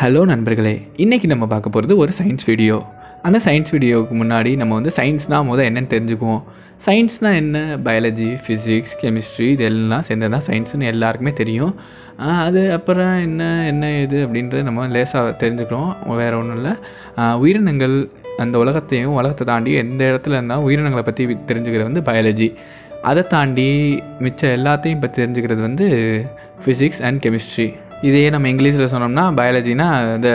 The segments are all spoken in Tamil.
ஹலோ நண்பர்களே இன்றைக்கி நம்ம பார்க்க போகிறது ஒரு சயின்ஸ் வீடியோ அந்த சயின்ஸ் வீடியோவுக்கு முன்னாடி நம்ம வந்து சயின்ஸ்னால் முதல் என்னென்னு தெரிஞ்சுக்குவோம். சயின்ஸ்னால் என்ன? பயாலஜி ஃபிசிக்ஸ் கெமிஸ்ட்ரி இது எல்லாம் சேர்ந்தது தான் சயின்ஸ்னு எல்லாருக்குமே தெரியும். அது அப்புறம் என்ன என்ன இது அப்படின்றது நம்ம லேசாக தெரிஞ்சுக்கிறோம். வேறு ஒன்றும் இல்லை. உயிரினங்கள் அந்த உலகத்தையும் உலகத்தை தாண்டி எந்த இடத்துல இருந்தால் உயிரினங்களை பற்றி தெரிஞ்சுக்கிறது வந்து பயாலஜி அதை தாண்டி மிச்ச எல்லாத்தையும் பற்றி தெரிஞ்சுக்கிறது வந்து ஃபிசிக்ஸ் அண்ட் கெமிஸ்ட்ரி இதையே நம்ம இங்கிலீஷில் சொன்னோம்னா பயாலஜினா the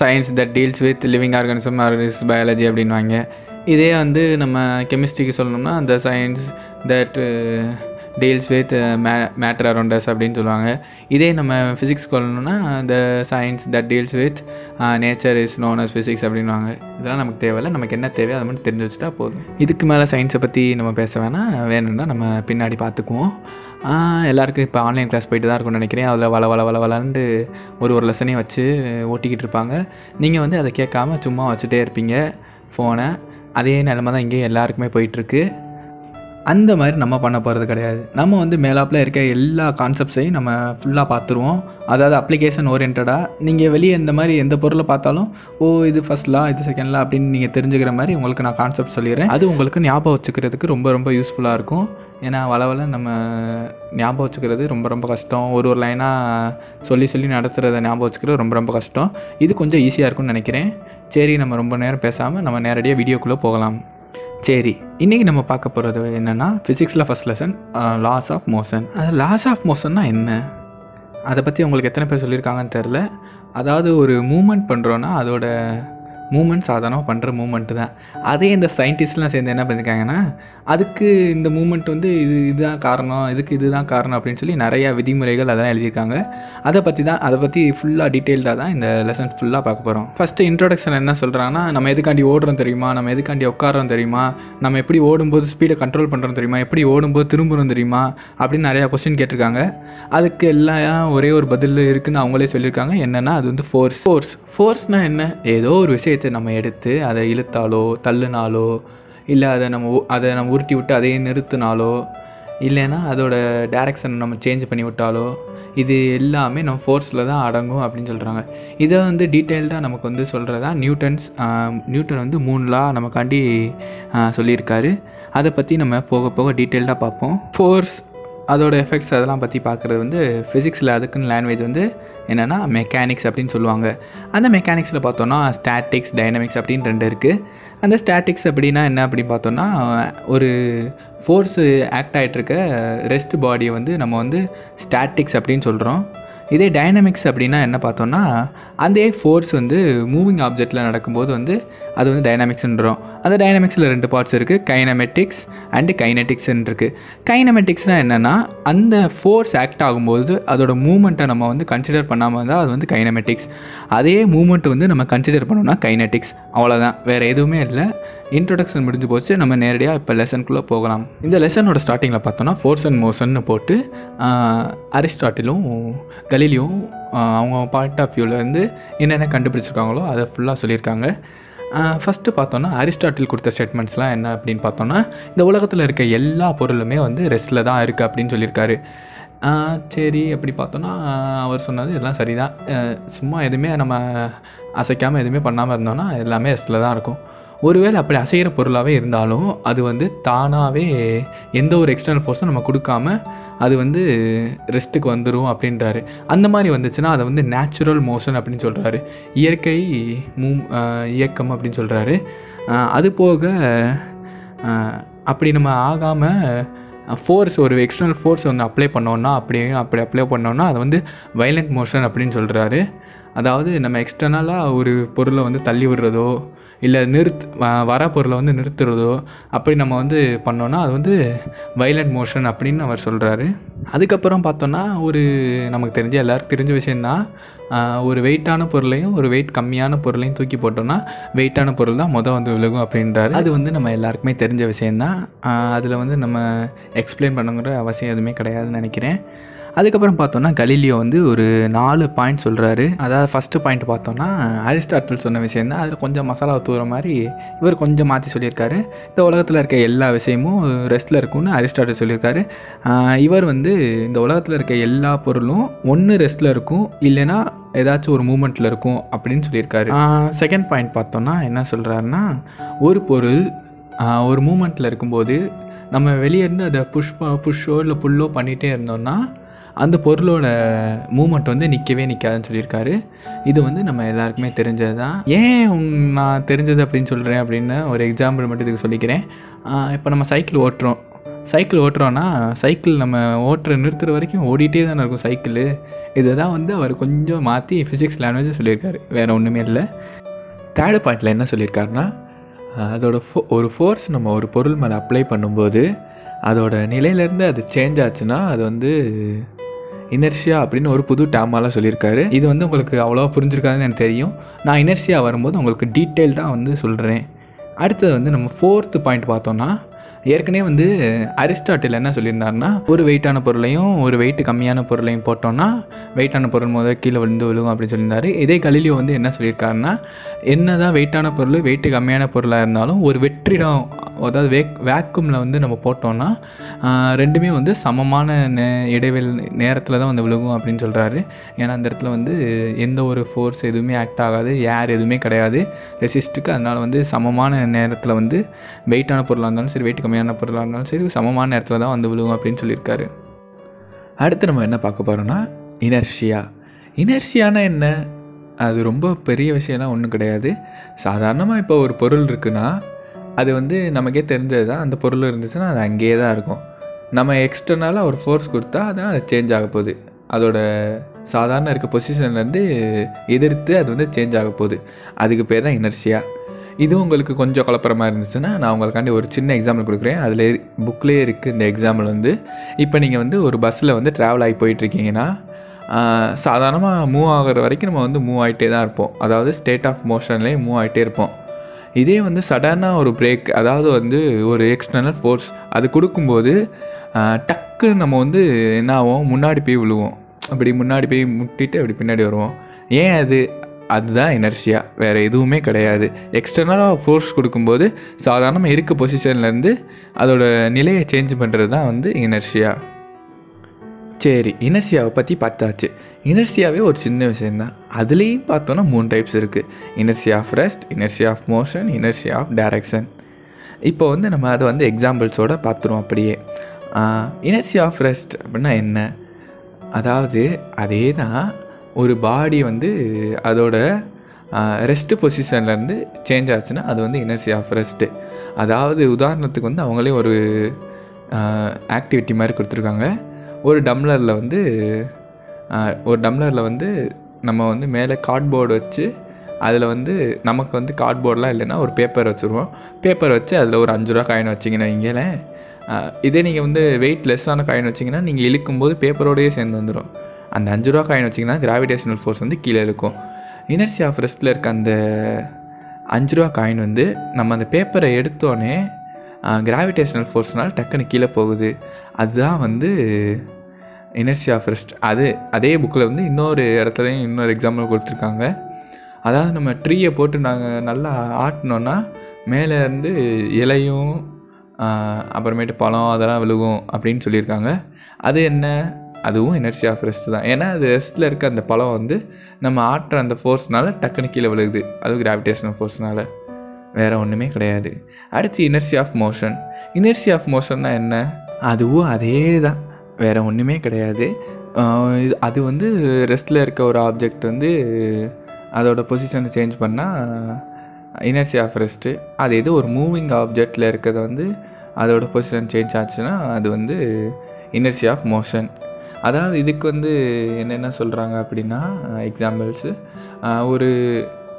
science that deals with living organism are is biology அப்படின்வாங்க இதே வந்து நம்ம கெமிஸ்ட்ரிக்கு சொல்லணும்னா the science that deals with may matter around us அப்படின்னு சொல்லுவாங்க. இதே நம்ம ஃபிசிக்ஸ் சொல்லணும்னா the science that deals with nature is known as physics அப்படின்வாங்க இதெல்லாம் நமக்கு தேவையில்லை. நமக்கு என்ன தேவையோ அதை மட்டும் தெரிஞ்சு வச்சுட்டா போதும். இதுக்கு மேலே சயின்ஸை பற்றி நம்ம பேச வேணாம். வேணும்னா நம்ம பின்னாடி பார்த்துக்குவோம். எல்லாருக்கும் இப்போ ஆன்லைன் கிளாஸ் போயிட்டு தான் இருக்கும்னு நினைக்கிறேன். அதில் வள வள வள வளர்ந்து ஒரு ஒரு லெசனையும் வச்சு ஓட்டிக்கிட்டு இருப்பாங்க. நீங்கள் வந்து அதை கேட்காம சும்மா வச்சுட்டே இருப்பீங்க ஃபோனை அதே நிலமை தான் இங்கேயும் எல்லாருக்குமே போயிட்டுருக்கு. அந்த மாதிரி நம்ம பண்ண போகிறது கிடையாது. நம்ம வந்து மேலாப்பில் இருக்க எல்லா கான்செப்ட்ஸையும் நம்ம ஃபுல்லாக பார்த்துருவோம். அதாவது அப்ளிகேஷன் ஓரியன்டாக நீங்கள் வெளியே இந்த மாதிரி எந்த பொருளை பார்த்தாலும் ஓ இது ஃபர்ஸ்ட் லா இது செகண்ட் லா அப்படின்னு நீங்கள் தெரிஞ்சுக்கிற மாதிரி உங்களுக்கு நான் கான்செப்ட் சொல்லிடுறேன். அது உங்களுக்கு ஞாபகம் வச்சுக்கிறதுக்கு ரொம்ப ரொம்ப யூஸ்ஃபுல்லாக இருக்கும். ஏன்னா வளவல நம்ம ஞாபகம் வச்சுக்கிறது ரொம்ப ரொம்ப கஷ்டம். ஒரு ஒரு லைனாக சொல்லி சொல்லி நடத்துகிறத ஞாபகம் வச்சுக்கிறது ரொம்ப ரொம்ப கஷ்டம். இது கொஞ்சம் ஈஸியாக இருக்கும்னு நினைக்கிறேன். சரி நம்ம ரொம்ப நேரம் பேசாமல் நம்ம நேரடியாக வீடியோக்குள்ளே போகலாம். சரி இன்றைக்கி நம்ம பார்க்க போகிறது என்னென்னா ஃபிசிக்ஸில் first lesson laws of motion அது லாஸ் ஆஃப் மோஷன்னா என்ன? அதை பற்றி உங்களுக்கு எத்தனை பேர் சொல்லியிருக்காங்கன்னு தெரில அதாவது ஒரு மூமெண்ட் பண்ணுறோன்னா அதோட மூமெண்ட் சாதாரணமாக பண்ணுற மூமெண்ட்டு தான். அதே இந்த சயின்டிஸ்ட்லாம் சேர்ந்து என்ன பண்ணியிருக்காங்கன்னா அதுக்கு இந்த மூமெண்ட் வந்து இது இதுதான் காரணம் இதுக்கு இதுதான் காரணம் அப்படின்னு சொல்லி நிறையா விதிமுறைகள் அதெல்லாம் எழுதியிருக்காங்க. அதை பற்றி தான் அதை பற்றி ஃபுல்லாக டீட்டெயில்டாக தான் இந்த லெசன் ஃபுல்லாக பார்க்க போகிறோம் ஃபஸ்ட்டு இன்ட்ரோடக்ஷன் என்ன சொல்கிறாங்கன்னா நம்ம எதுக்காண்டி ஓடுறோம் தெரியுமா? நம்ம எதுக்காண்டி உட்காரோம் தெரியுமா? நம்ம எப்படி ஓடும்போது ஸ்பீடை கண்ட்ரோல் பண்ணுறோம் தெரியுமா? எப்படி ஓடும்போது திரும்புகிறோம் தெரியுமா? அப்படின்னு நிறையா கொஸ்டின் கேட்டிருக்காங்க. அதுக்கு எல்லாம் ஒரே ஒரு பதில் இருக்குதுன்னு அவங்களே சொல்லியிருக்காங்க. என்னென்னா அது வந்து ஃபோர்ஸ் ஃபோர்ஸ் ஃபோர்ஸ்னால் என்ன? ஏதோ ஒரு விஷயத்தை நம்ம எடுத்து அதை இழுத்தாலோ தள்ளுனாலோ இல்லை அதை நம்ம அதை நம்ம உருட்டி விட்டு அதையே நிறுத்தினாலோ இல்லைன்னா அதோட டேரெக்ஷன் நம்ம சேஞ்ச் பண்ணி விட்டாலோ இது எல்லாமே நம்ம ஃபோர்ஸில் தான் அடங்கும் அப்படின்னு சொல்கிறாங்க இதை வந்து டீட்டெயில்டாக நமக்கு வந்து சொல்கிறதா நியூட்டன்ஸ் நியூட்டன் வந்து மூணுலாம் நமக்காண்டி சொல்லியிருக்காரு. அதை பற்றி நம்ம போக போக டீட்டெயில்டாக பார்ப்போம். ஃபோர்ஸ் அதோட எஃபெக்ட்ஸ் அதெல்லாம் பற்றி பார்க்குறது வந்து ஃபிசிக்ஸில் அதுக்குன்னு லாங்குவேஜ் வந்து என்னென்னா மெக்கானிக்ஸ் அப்படின்னு சொல்லுவாங்க. அந்த மெக்கானிக்ஸில் பார்த்தோன்னா ஸ்டாட்டிக்ஸ் டைனமிக்ஸ் அப்படின்னு ரெண்டு இருக்குது அந்த ஸ்டாட்டிக்ஸ் அப்படின்னா என்ன அப்படின்னு பார்த்தோன்னா ஒரு ஃபோர்ஸு ஆக்ட் ஆகிட்டுருக்க ரெஸ்ட் பாடியை வந்து நம்ம வந்து ஸ்டாட்டிக்ஸ் அப்படின்னு சொல்கிறோம் இதே டைனமிக்ஸ் அப்படின்னா என்ன பார்த்தோன்னா அந்த ஃபோர்ஸ் வந்து மூவிங் ஆப்ஜெக்டில் நடக்கும்போது வந்து அது வந்து டைனாமிக்ஸ்ன்றோம் அந்த டைனாமிக்ஸில் ரெண்டு பார்ட்ஸ் இருக்குது கைனமெட்டிக்ஸ் அண்டு கைனெட்டிக்ஸ்ன்னு இருக்குது கைனமெட்டிக்ஸ்னால் என்னென்னா அந்த ஃபோர்ஸ் ஆக்ட் ஆகும்போது அதோட மூமெண்ட்டை நம்ம வந்து கன்சிடர் பண்ணாமல் இருந்தால் அது வந்து கைனமெட்டிக்ஸ் அதே மூமெண்ட் வந்து நம்ம கன்சிடர் பண்ணோம்னா கைனெட்டிக்ஸ் அவ்வளோதான் வேறு எதுவுமே இல்லை. இன்ட்ரொடக்ஷன் முடிஞ்சு போச்சு நம்ம நேரடியாக இப்போ லெசனுக்குள்ளே போகலாம். இந்த லெசனோட ஸ்டார்டிங்கில் பார்த்தோன்னா ஃபோர்ஸ் அண்ட் மோஷன் போட்டு அரிஸ்டாட்டிலும் கலீலியும் அவங்க பாயிண்ட் ஆஃப் வியூவிலேருந்து என்னென்ன கண்டுபிடிச்சிருக்காங்களோ அதை ஃபுல்லாக சொல்லியிருக்காங்க. ஃபஸ்ட்டு பார்த்தோன்னா அரிஸ்டாட்டில் கொடுத்த ஸ்டேட்மெண்ட்ஸ்லாம் என்ன அப்படின்னு பார்த்தோன்னா இந்த உலகத்தில் இருக்க எல்லா பொருளுமே வந்து ரெஸ்ட்டில் தான் இருக்குது அப்படின்னு சொல்லியிருக்காரு. சரி அப்படி பார்த்தோன்னா அவர் சொன்னது எல்லாம் சரிதான். சும்மா எதுவுமே நம்ம அசைக்காமல் எதுவுமே பண்ணாமல் இருந்தோம்னா எல்லாமே ரெஸ்ட்டில் தான் இருக்கும். ஒருவேளை அப்படி அசைகிற பொருளாகவே இருந்தாலும் அது வந்து தானாகவே எந்த ஒரு எக்ஸ்டர்னல் ஃபோர்ஸும் நம்ம கொடுக்காம அது வந்து ரெஸ்ட்டுக்கு வந்துடும் அப்படின்றாரு. அந்த மாதிரி வந்துச்சுன்னா அதை வந்து நேச்சுரல் மோஷன் அப்படின்னு சொல்கிறாரு இயற்கை மூ இயக்கம் அப்படின்னு சொல்கிறாரு அது போக அப்படி நம்ம ஆகாமல் ஃபோர்ஸ் ஒரு எக்ஸ்டர்னல் ஃபோர்ஸ் ஒன்று அப்ளை பண்ணோன்னா அப்படி அப்படி அப்ளை பண்ணோன்னா அது வந்து வைலண்ட் மோஷன் அப்படின்னு சொல்கிறாரு அதாவது நம்ம எக்ஸ்டர்னலாக ஒரு பொருளை வந்து தள்ளி விடுறதோ இல்லை நிறுத் வ- வர பொருளை வந்து நிறுத்துறதோ அப்படி நம்ம வந்து பண்ணோன்னா அது வந்து வைலண்ட் மோஷன் அப்படின்னு அவர் சொல்கிறாரு அதுக்கப்புறம் பார்த்தோன்னா ஒரு நமக்கு தெரிஞ்ச எல்லாருக்கும் தெரிஞ்ச விஷயம்னா ஒரு வெயிட்டான பொருளையும் ஒரு வெயிட் கம்மியான பொருளையும் தூக்கி போட்டோன்னா வெயிட்டான பொருள் தான் மொதல் வந்து விலகும் அப்படின்றாரு. அது வந்து நம்ம எல்லாருக்குமே தெரிஞ்ச விஷயந்தான் அதில் வந்து நம்ம எக்ஸ்பிளைன் பண்ணுங்கிற அவசியம் எதுவுமே கிடையாதுன்னு நினைக்கிறேன். அதுக்கப்புறம் பார்த்தோன்னா கலீலியோ வந்து ஒரு நாலு பாயிண்ட் சொல்கிறாரு அதாவது ஃபஸ்ட்டு பாயிண்ட் பார்த்தோன்னா அரிஸ்டாட்டில் சொன்ன விஷயம் தான் அதில் கொஞ்சம் மசாலா தூர மாதிரி இவர் கொஞ்சம் மாற்றி சொல்லியிருக்காரு. இந்த உலகத்தில் இருக்க எல்லா விஷயமும் ரெஸ்ட்டில் இருக்கும்னு அரிஸ்டாட்டில் சொல்லியிருக்காரு. இவர் வந்து இந்த உலகத்தில் இருக்க எல்லா பொருளும் ஒன்று ரெஸ்ட்டில் இருக்கும் இல்லைன்னா ஏதாச்சும் ஒரு மூமெண்ட்டில் இருக்கும் அப்படின்னு சொல்லியிருக்காரு. செகண்ட் பாயிண்ட் பார்த்தோன்னா என்ன சொல்கிறாருன்னா ஒரு பொருள் ஒரு மூமெண்ட்டில் இருக்கும்போது நம்ம வெளியே இருந்து அதை புஷ் புஷ்ஷோ இல்லை புல்லோ பண்ணிகிட்டே இருந்தோம்னா அந்த பொருளோட மூமெண்ட் வந்து நிற்கவே நிற்காதுன்னு சொல்லியிருக்காரு. இது வந்து நம்ம எல்லாருக்குமே தெரிஞ்சது தான் ஏன் நான் தெரிஞ்சது அப்படின்னு சொல்கிறேன் அப்படின்னு ஒரு எக்ஸாம்பிள் மட்டும் இதுக்கு சொல்லிக்கிறேன். இப்போ நம்ம சைக்கிள் ஓட்டுறோம். சைக்கிள் ஓட்டுறோன்னா சைக்கிள் நம்ம ஓட்டுற நிறுத்துற வரைக்கும் ஓடிட்டே தானே இருக்கும் சைக்கிள் இதை தான் வந்து அவர் கொஞ்சம் மாற்றி ஃபிசிக்ஸ் லாங்குவேஜ் சொல்லியிருக்காரு. வேறு ஒன்றுமே இல்லை. தேர்டு பாயிண்டில் என்ன சொல்லியிருக்காருன்னா அதோட ஃபோ ஒரு ஃபோர்ஸ் நம்ம ஒரு பொருள் மேலே அப்ளை பண்ணும்போது அதோட நிலையிலேருந்து அது சேஞ்ச் ஆச்சுன்னா அது வந்து இனர்ஷியா அப்படின்னு ஒரு புது டேமாலாம் சொல்லியிருக்காரு. இது வந்து உங்களுக்கு அவ்வளோவா புரிஞ்சிருக்காதுன்னு எனக்கு தெரியும். நான் இனர்ஷியா வரும்போது உங்களுக்கு டீட்டெயில்டாக வந்து சொல்கிறேன் அடுத்தது வந்து நம்ம ஃபோர்த்து பாயிண்ட் பார்த்தோன்னா ஏற்கனவே வந்து அரிஸ்டாட்டில் என்ன சொல்லியிருந்தாருன்னா ஒரு வெயிட்டான பொருளையும் ஒரு வெயிட் கம்மியான பொருளையும் போட்டோம்னா வெயிட்டான பொருள் முதல் கீழே விழுந்து விழுகும் அப்படின்னு சொல்லியிருந்தாரு. இதே கலிலியோ வந்து என்ன சொல்லியிருக்காருன்னா என்ன தான் வெயிட்டான பொருள் வெயிட்டு கம்மியான பொருளாக இருந்தாலும் ஒரு வெற்றிடம் அதாவது வேக் வேக்யூமில் வந்து நம்ம போட்டோம்னா ரெண்டுமே வந்து சமமான நே இடைவெளி நேரத்தில் தான் வந்து விழுகும் அப்படின்னு சொல்கிறாரு ஏன்னா அந்த இடத்துல வந்து எந்த ஒரு ஃபோர்ஸ் எதுவுமே ஆக்ட் ஆகாது ஏர் எதுவுமே கிடையாது. ரெசிஸ்ட்டுக்கு அதனால் வந்து சமமான நேரத்தில் வந்து வெயிட்டான பொருளாக இருந்தாலும் சரி வெயிட் கம்மியான பொருளாக இருந்தாலும் சரி சமமான நேரத்தில் தான் வந்து விழுகும் அப்படின்னு சொல்லியிருக்காரு. அடுத்து நம்ம என்ன பார்க்க போகிறோம்னா இனர்ஷியா இனர்ஷியானா என்ன? அது ரொம்ப பெரிய விஷயம்லாம் ஒன்றும் கிடையாது. சாதாரணமாக இப்போ ஒரு பொருள் இருக்குன்னா அது வந்து நமக்கே தெரிஞ்சது தான் அந்த பொருள் இருந்துச்சுன்னா அது அங்கேயே தான் இருக்கும். நம்ம எக்ஸ்டர்னலாக ஒரு ஃபோர்ஸ் கொடுத்தா அதான் அது சேஞ்ச் ஆக போகுது. அதோட சாதாரண இருக்க பொசிஷன்லேருந்து எதிர்த்து அது வந்து சேஞ்ச் ஆக போகுது. அதுக்கு பேர் தான் இனர்ஷியா இதுவும் உங்களுக்கு கொஞ்சம் குழப்பமாக இருந்துச்சுன்னா நான் உங்களுக்காண்டி ஒரு சின்ன எக்ஸாம்பிள் கொடுக்குறேன். அதில் புக்லேயே இருக்குது இந்த எக்ஸாம்பிள் வந்து இப்போ நீங்கள் வந்து ஒரு பஸ்ஸில் வந்து ட்ராவல் ஆகி போயிட்டுருக்கீங்கன்னா சாதாரணமாக மூவ் ஆகுற வரைக்கும் நம்ம வந்து மூவ் ஆகிட்டே தான் இருப்போம். அதாவது ஸ்டேட் ஆஃப் மோஷன்லேயே மூவ் ஆகிட்டே இருப்போம். இதே வந்து சடனாக ஒரு பிரேக் அதாவது வந்து ஒரு எக்ஸ்டர்னல் ஃபோர்ஸ் அது கொடுக்கும்போது டக்குன்னு நம்ம வந்து என்ன ஆகும் முன்னாடி போய் விழுவோம். அப்படி முன்னாடி போய் முட்டிட்டு அப்படி பின்னாடி வருவோம். ஏன் அது? அதுதான் எனர்ஜியா வேறு எதுவுமே கிடையாது. எக்ஸ்டர்னலாக ஃபோர்ஸ் கொடுக்கும்போது சாதாரணமாக இருக்க பொசிஷன்லேருந்து அதோட நிலையை சேஞ்ச் பண்ணுறது தான் வந்து இனர்ஷியா சரி இனர்ஷியாவை பற்றி பார்த்தாச்சு. இனர்சியாவே ஒரு சின்ன விஷயந்தான் அதுலேயும் பார்த்தோன்னா மூணு டைப்ஸ் இருக்குது inertia of rest inertia of motion inertia of direction இப்போ வந்து நம்ம அதை வந்து எக்ஸாம்பிள்ஸோடு பார்த்துருவோம் அப்படியே. இனர்சி ஆஃப் ரெஸ்ட் அப்படின்னா என்ன? அதாவது அதே தான் ஒரு பாடி வந்து அதோட ரெஸ்ட் பொசிஷன்லேருந்து சேஞ்ச் ஆச்சுன்னா அது வந்து இனர்சி ஆஃப் ரெஸ்ட்டு அதாவது உதாரணத்துக்கு வந்து அவங்களே ஒரு ஆக்டிவிட்டி மாதிரி கொடுத்துருக்காங்க. ஒரு டம்ளரில் வந்து ஒரு டம்ளரில் வந்து நம்ம வந்து மேலே கார்ட்போர்டு வச்சு அதில் வந்து நமக்கு வந்து கார்ட்போர்டெலாம் இல்லைன்னா ஒரு பேப்பர் வச்சுருவோம். பேப்பர் வச்சு அதில் ஒரு அஞ்சு ரூபா காயின் வச்சிங்கன்னா இங்கேல இதே நீங்கள் வந்து வெயிட் லெஸ்ஸான காயின் வச்சிங்கன்னா நீங்கள் இழுக்கும்போது பேப்பரோடையே சேர்ந்து வந்துடும் அந்த அஞ்சு ரூபா காயின் வச்சிங்கன்னா கிராவிடேஷனல் ஃபோர்ஸ் வந்து கீழே இருக்கும் இனர்சி ஆஃப் ரெஸ்ட்டில் இருக்க அந்த அஞ்சு ரூபா காயின் வந்து நம்ம அந்த பேப்பரை எடுத்தோடனே கிராவிடேஷனல் ஃபோர்ஸ்னால் டக்குன்னு கீழே போகுது. அதுதான் வந்து இனர்சி ஆஃப் ரெஸ்ட் அது அதே புக்கில் வந்து இன்னொரு இடத்துலையும் இன்னொரு எக்ஸாம்பிள் கொடுத்துருக்காங்க. அதாவது நம்ம ட்ரீயை போட்டு நாங்கள் நல்லா ஆட்டினோன்னா மேலே இருந்து இலையும் அப்புறமேட்டு பழம் அதெல்லாம் விழுகும் அப்படின்னு சொல்லியிருக்காங்க. அது என்ன? அதுவும் எனர்ஜி ஆஃப் ரெஸ்ட் தான். ஏன்னா அது ரெஸ்ட்டில் இருக்க அந்த பழம் வந்து நம்ம ஆட்டுற அந்த ஃபோர்ஸ்னால டக்குன்னு கீழே விழுகுது. அது கிராவிடேஷனல் ஃபோர்ஸ்னால் வேறு ஒன்றுமே கிடையாது. அடுத்து inertia of motion inertia of மோஷன்னா என்ன? அதுவும் அதே தான் வேறு ஒன்றுமே கிடையாது. இது- அது வந்து ரெஸ்ட்டில் இருக்க ஒரு ஆப்ஜெக்ட் வந்து அதோட பொசிஷனை சேஞ்ச் பண்ணால் இனர்சி ஆஃப் ரெஸ்ட்டு அது எது ஒரு மூவிங் ஆப்ஜெக்டில் இருக்கிறத வந்து அதோட பொசிஷன் சேஞ்ச் ஆச்சுன்னா அது வந்து இனர்சி ஆஃப் மோஷன் அதாவது இதுக்கு வந்து என்னென்ன சொல்கிறாங்க அப்படின்னா எக்ஸாம்பிள்ஸு ஒரு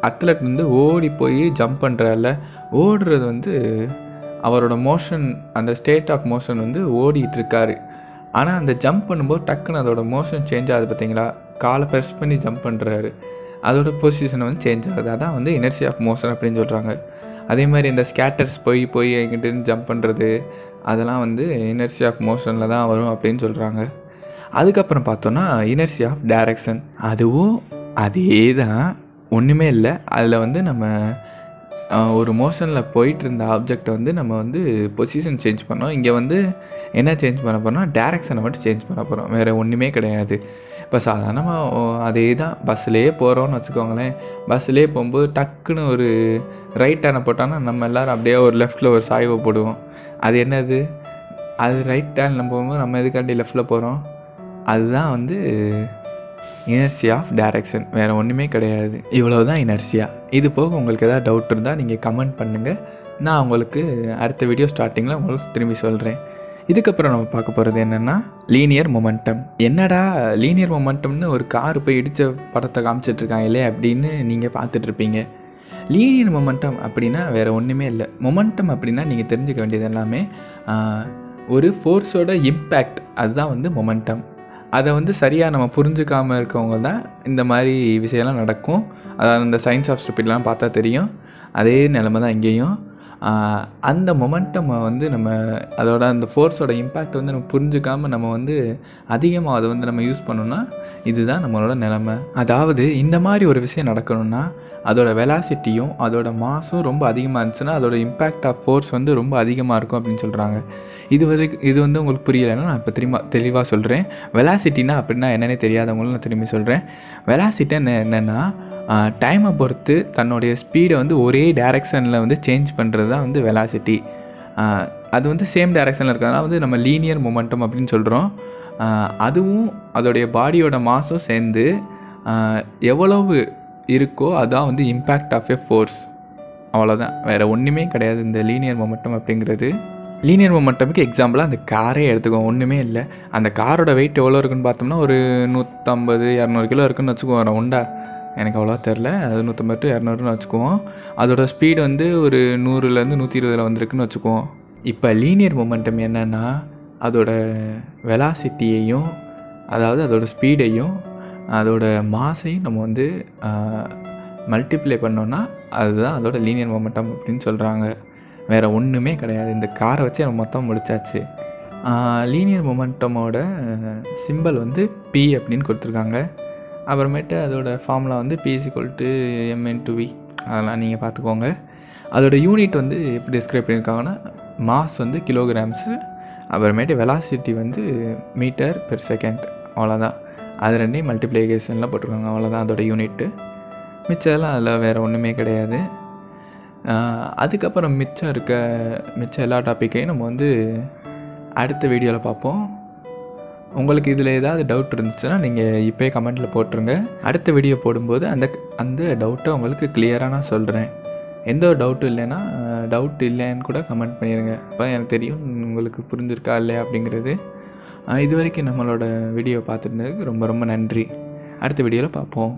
அத்லட் வந்து ஓடி போய் ஜம்ப் பண்ணுறால ஓடுறது வந்து அவரோட மோஷன் அந்த ஸ்டேட் ஆஃப் மோஷன் வந்து ஓடிட்டுருக்காரு ஆனால் அந்த ஜம்ப் பண்ணும்போது டக்குன்னு அதோட மோஷன் சேஞ்ச் ஆகுது பார்த்தீங்களா காலை ப்ரெஸ் பண்ணி ஜம்ப் பண்ணுறாரு அதோட பொசிஷன் வந்து சேஞ்ச் ஆகுது. அதான் வந்து எனர்ஜி ஆஃப் மோஷன் அப்படின்னு சொல்கிறாங்க அதே மாதிரி இந்த ஸ்கேட்டர்ஸ் போய் போய் எங்கிட்ட ஜம்ப் பண்ணுறது அதெல்லாம் வந்து இனர்சி ஆஃப் மோஷனில் தான் வரும் அப்படின்னு சொல்கிறாங்க அதுக்கப்புறம் பார்த்தோன்னா இனர்சி ஆஃப் டைரக்ஷன் அதுவும் அதே தான் ஒன்றுமே இல்லை. அதில் வந்து நம்ம ஒரு மோஷனில் போயிட்டு இருந்த ஆப்ஜெக்டை வந்து நம்ம வந்து பொசிஷன் சேஞ்ச் பண்ணோம். இங்கே வந்து என்ன சேஞ்ச் பண்ண போகிறோம்னா டேரக்ஷனை மட்டும் சேஞ்ச் பண்ண போகிறோம் வேறு ஒன்றுமே கிடையாது. இப்போ சாதாரணமாக அதே தான் பஸ்லேயே போகிறோம்னு வச்சுக்கோங்களேன். பஸ்லேயே போகும்போது டக்குன்னு ஒரு ரைட் டேனை போட்டோன்னா நம்ம எல்லோரும் அப்படியே ஒரு லெஃப்ட்டில் ஒரு சாய்வை போடுவோம். அது என்னது? அது ரைட் டேனில் போகும்போது நம்ம எதுக்காண்டி லெஃப்ட்டில் போகிறோம் அதுதான் வந்து இனர்சியா ஆஃப் டேரக்ஷன் வேறு ஒன்றுமே கிடையாது. இவ்வளோ தான் இனர்சியா இது போக உங்களுக்கு ஏதாவது டவுட் இருந்தால் நீங்கள் கமெண்ட் பண்ணுங்கள் நான் உங்களுக்கு அடுத்த வீடியோ ஸ்டார்டிங்கில் உங்களுக்கு திரும்பி சொல்கிறேன் இதுக்கப்புறம் நம்ம பார்க்க போகிறது என்னென்னா லீனியர் மொமெண்டம் என்னடா லீனியர் மொமெண்டம்னு ஒரு கார் போய் இடித்த படத்தை காமிச்சிட்ருக்காங்களே அப்படின்னு நீங்கள் பார்த்துட்ருப்பீங்க லீனியர் மொமெண்டம் அப்படின்னா வேறு ஒன்றுமே இல்லை. மொமெண்டம் அப்படின்னா நீங்கள் தெரிஞ்சுக்க வேண்டியது எல்லாமே ஒரு ஃபோர்ஸோட இம்பேக்ட் அதுதான் வந்து மொமெண்டம் அதை வந்து சரியாக நம்ம புரிஞ்சுக்காமல் இருக்கவங்க தான் இந்த மாதிரி விஷயம்லாம் நடக்கும். அதாவது இந்த சயின்ஸ் ஆஃப் ஸ்டூபிட்லாம் பார்த்தா தெரியும். அதே நிலமை தான் இங்கேயும். அந்த மொமெண்டம் வந்து நம்ம அதோட அந்த ஃபோர்ஸோட இம்பேக்ட் வந்து நம்ம புரிஞ்சுக்காமல் நம்ம வந்து அதிகமாக அதை வந்து நம்ம யூஸ் பண்ணோன்னா இதுதான் நம்மளோட நிலமை. அதாவது இந்த மாதிரி ஒரு விஷயம் நடக்கணும்னா அதோட வெலாசிட்டியும் அதோட மாஸும் ரொம்ப அதிகமாக இருந்துச்சுன்னா அதோட இம்பேக்ட் ஆஃப் ஃபோர்ஸ் வந்து ரொம்ப அதிகமாக இருக்கும் அப்படின்னு சொல்கிறாங்க இது வரைக்கும் இது வந்து உங்களுக்கு புரியலைன்னா நான் இப்போ திரும்ப தெளிவாக சொல்கிறேன் வெலாசிட்டினா அப்படின்னா என்னென்னே தெரியாதவங்களும் நான் திரும்பி சொல்கிறேன் வெலாசிட்டி என்னென்னா டைமை பொறுத்து தன்னுடைய ஸ்பீடை வந்து ஒரே டேரக்ஷனில் வந்து சேஞ்ச் பண்ணுறது தான் வந்து வெலாசிட்டி அது வந்து சேம் டேரெக்ஷனில் இருக்கிறதுனால வந்து நம்ம லீனியர் மொமெண்டம் அப்படின்னு சொல்கிறோம் அதுவும் அதோடைய பாடியோட மாஸும் சேர்ந்து எவ்வளவு இருக்கோ அதான் வந்து இம்பேக்ட் ஆஃப் எ ஃபோர்ஸ் அவ்வளோதான் வேறு ஒன்றுமே கிடையாது இந்த லீனியர் மொமெண்டம் அப்படிங்கிறது. லீனியர் மொமெண்டமுக்கு எக்ஸாம்பிளாக அந்த காரே எடுத்துக்கோ ஒன்றுமே இல்லை. அந்த காரோட வெயிட் எவ்வளோ இருக்குன்னு பார்த்தோம்னா ஒரு நூற்றம்பது இரநூறு கிலோ இருக்குன்னு வச்சுக்குவோம் ரவுண்டா எனக்கு அவ்வளோ தெரில அது நூற்றம்பது டு இரநூறுன்னு வச்சுக்குவோம். அதோட ஸ்பீடு வந்து ஒரு நூறுலேருந்து நூற்றி இருபதில் வந்திருக்குன்னு வச்சுக்குவோம். இப்போ லீனியர் மொமெண்டம் என்னென்னா அதோட வெலாசிட்டியையும் அதாவது அதோட ஸ்பீடையும் அதோட மாஸையும் நம்ம வந்து மல்டிப்ளை பண்ணோன்னா அதுதான் அதோட லீனியர் மொமெண்டம் அப்படின்னு சொல்கிறாங்க வேறு ஒன்றுமே கிடையாது. இந்த காரை வச்சு நம்ம மொத்தம் முடிச்சாச்சு. லீனியர் மொமெண்டமோட சிம்பல் வந்து பி அப்படின்னு கொடுத்துருக்காங்க. அப்புறமேட்டு அதோட ஃபார்முலா வந்து PSC to MN to V அதெல்லாம் நீங்கள் பார்த்துக்கோங்க. அதோடய யூனிட் வந்து எப்படி டிஸ்கிரைப் பண்ணியிருக்காங்கன்னா மாஸ் வந்து கிலோகிராம்ஸு அப்புறமேட்டு வெலாசிட்டி வந்து மீட்டர் பெர் செகண்ட் அவ்வளோதான் அது ரெண்டையும் மல்டிப்ளிகேஷனில் போட்டிருக்காங்க. அவ்வளோதான் அதோட யூனிட்டு மிச்சம்லாம் அதில் வேறு ஒன்றுமே கிடையாது. அதுக்கப்புறம் மிச்சம் இருக்க மிச்சம் எல்லா டாப்பிக்கையும் நம்ம வந்து அடுத்த வீடியோவில் பார்ப்போம். உங்களுக்கு இதில் ஏதாவது டவுட் இருந்துச்சுன்னா நீங்கள் இப்போயே கமெண்ட்டில் போட்டுருங்க. அடுத்த வீடியோ போடும்போது அந்த அந்த டவுட்டை உங்களுக்கு கிளியராக நான் சொல்கிறேன் எந்த ஒரு டவுட்டும் இல்லைன்னா டவுட் இல்லைன்னு கூட கமெண்ட் பண்ணிடுங்க அப்போ எனக்கு தெரியும் உங்களுக்கு புரிஞ்சிருக்கா இல்லையா அப்படிங்கிறது. இது வரைக்கும் நம்மளோட வீடியோ பார்த்துருந்ததுக்கு ரொம்ப ரொம்ப நன்றி. அடுத்த வீடியோவில் பார்ப்போம்.